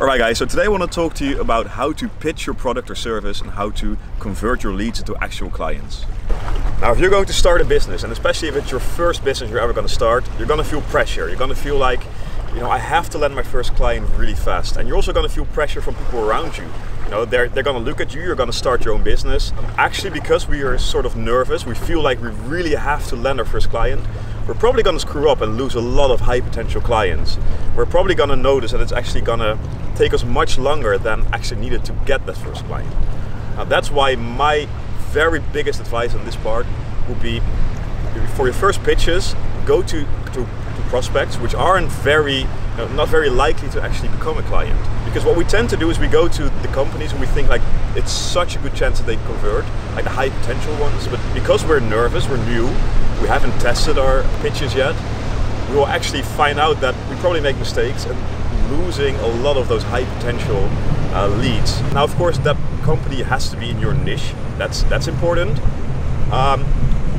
Alright guys, so today I want to talk to you about how to pitch your product or service and how to convert your leads into actual clients. Now if you're going to start a business, and especially if it's your first business you're ever going to start, you're going to feel pressure. You're going to feel like, you know, I have to land my first client really fast. And you're also going to feel pressure from people around you. You know, they're, they're going to look at you, you're going to start your own business. Actually, because we are sort of nervous, we feel like we really have to land our first client, we're probably going to screw up and lose a lot of high potential clients. We're probably going to notice that it's actually going to take us much longer than actually needed to get that first client. Now, that's why my very biggest advice on this part would be for your first pitches, go to, to, to prospects which aren't very, you know, not very likely to actually become a client. Because what we tend to do is we go to the companies and we think like it's such a good chance that they convert, like the high potential ones. But because we're nervous, we're new, we haven't tested our pitches yet, we will actually find out that we probably make mistakes and losing a lot of those high potential uh, leads. Now, of course, that company has to be in your niche. That's that's important. Um,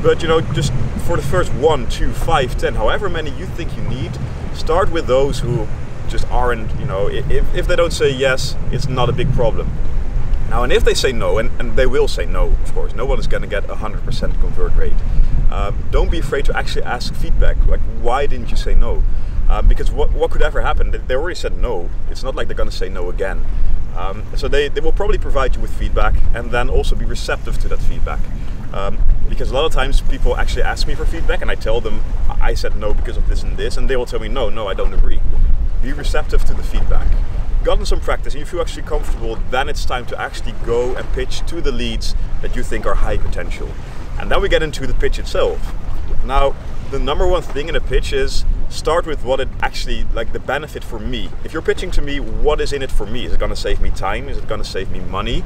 but you know, just for the first one, two, five, ten, however many you think you need, start with those who just aren't. You know, if, if they don't say yes, it's not a big problem. Now, and if they say no, and, and they will say no, of course, no one is going to get a 100% convert rate. Um, don't be afraid to actually ask feedback. Like, why didn't you say no? Um, because what, what could ever happen? They already said no. It's not like they're going to say no again. Um, so they, they will probably provide you with feedback and then also be receptive to that feedback. Um, because a lot of times people actually ask me for feedback and I tell them I said no because of this and this, and they will tell me no, no, I don't agree. Be receptive to the feedback. Gotten some practice and you feel actually comfortable, then it's time to actually go and pitch to the leads that you think are high potential. And then we get into the pitch itself. Now, the number one thing in a pitch is start with what it actually like the benefit for me. If you're pitching to me, what is in it for me? Is it going to save me time? Is it going to save me money?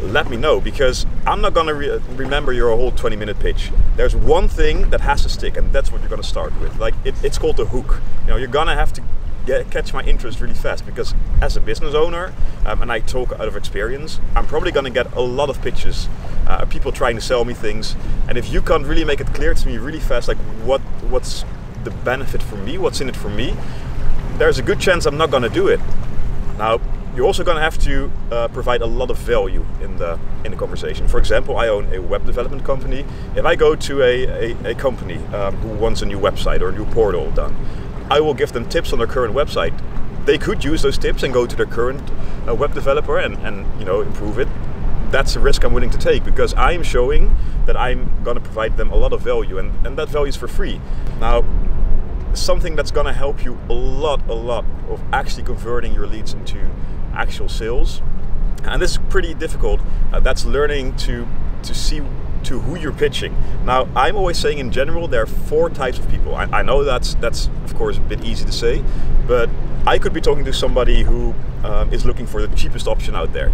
Let me know because I'm not going to re remember your whole 20 minute pitch. There's one thing that has to stick, and that's what you're going to start with. Like it, it's called the hook. You know, you're going to have to get, catch my interest really fast because as a business owner, um, and I talk out of experience, I'm probably going to get a lot of pitches, uh, people trying to sell me things, and if you can't really make it clear to me really fast, like what what's the benefit for me, what's in it for me, there's a good chance I'm not going to do it. Now, you're also going to have to uh, provide a lot of value in the in the conversation. For example, I own a web development company. If I go to a, a, a company um, who wants a new website or a new portal done, I will give them tips on their current website. They could use those tips and go to their current uh, web developer and, and you know improve it. That's a risk I'm willing to take because I'm showing that I'm going to provide them a lot of value and, and that value is for free. Now, something that's going to help you a lot, a lot of actually converting your leads into actual sales. And this is pretty difficult. Uh, that's learning to to see to who you're pitching. Now, I'm always saying in general there are four types of people. I, I know that's that's of course a bit easy to say, but I could be talking to somebody who um, is looking for the cheapest option out there.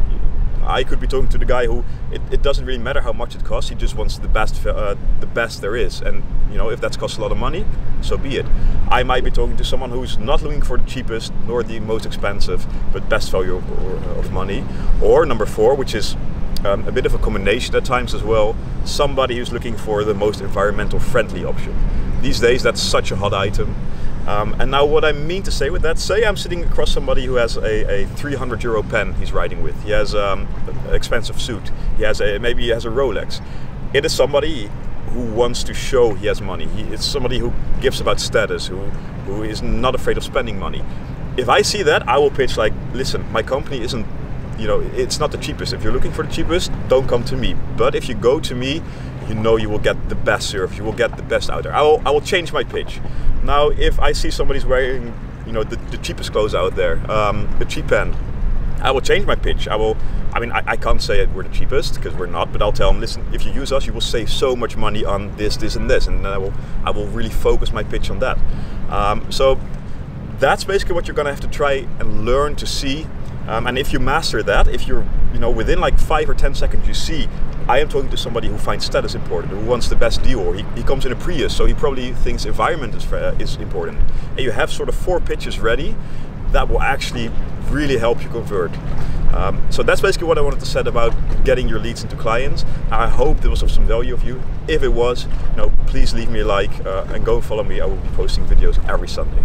I could be talking to the guy who it, it doesn't really matter how much it costs. He just wants the best, uh, the best there is. And you know, if that costs a lot of money, so be it. I might be talking to someone who's not looking for the cheapest nor the most expensive, but best value of, of money. Or number four, which is um, a bit of a combination at times as well. Somebody who's looking for the most environmental friendly option. These days, that's such a hot item. Um, and now, what I mean to say with that, say I'm sitting across somebody who has a, a 300 euro pen he's riding with. He has um, an expensive suit. He has a maybe he has a Rolex. It is somebody who wants to show he has money. He, it's somebody who gives about status, who who is not afraid of spending money. If I see that, I will pitch like, listen, my company isn't you know, it's not the cheapest. If you're looking for the cheapest, don't come to me. But if you go to me, you know you will get the best service. You will get the best out there. I will, I will change my pitch. Now, if I see somebody's wearing, you know, the, the cheapest clothes out there, um, the cheap pen, I will change my pitch. I will. I mean, I, I can't say we're the cheapest because we're not, but I'll tell them, listen, if you use us, you will save so much money on this, this, and this, and then I will, I will really focus my pitch on that. Um, so that's basically what you're going to have to try and learn to see um, and if you master that, if you're, you know, within like five or ten seconds, you see, I am talking to somebody who finds status important, who wants the best deal, or he, he comes in a Prius, so he probably thinks environment is, uh, is important. And you have sort of four pitches ready, that will actually really help you convert. Um, so that's basically what I wanted to say about getting your leads into clients. I hope there was of some value of you. If it was, you know, please leave me a like uh, and go follow me. I will be posting videos every Sunday.